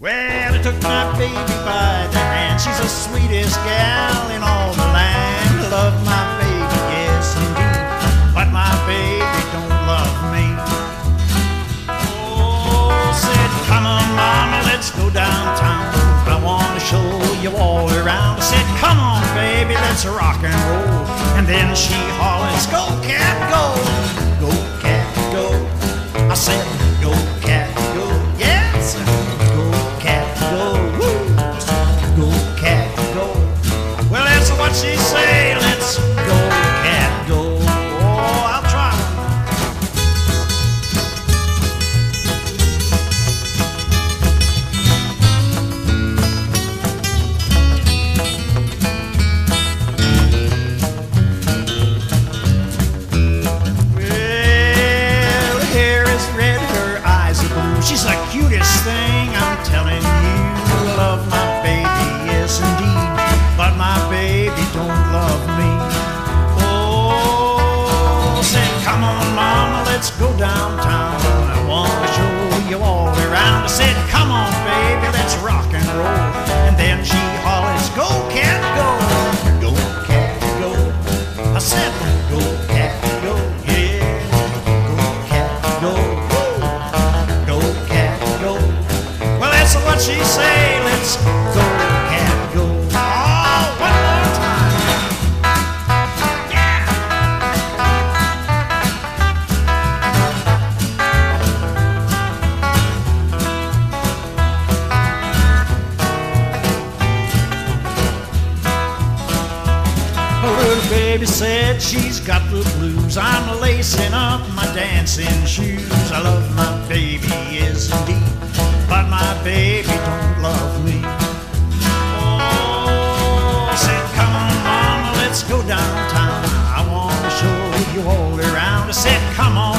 Well, I took my baby by the hand. She's the sweetest gal in all the land. I love my baby, yes indeed. But my baby don't love me. Oh, said, come on, mama, let's go downtown. I want to show you all around. I said, come on, baby, let's rock and roll. And then she hollers, go, cat, go. Go, cat, go. I said, the cutest thing, I'm telling you. Love my baby, yes indeed. But my baby don't love me. Oh, said, come on, mama, let's go downtown. I want to show you all around. I said, come on, Oh, one more time. Yeah. Her little baby said she's got the blues. I'm lacing up my dancing shoes. I love my baby, yes indeed. But my baby said, come on.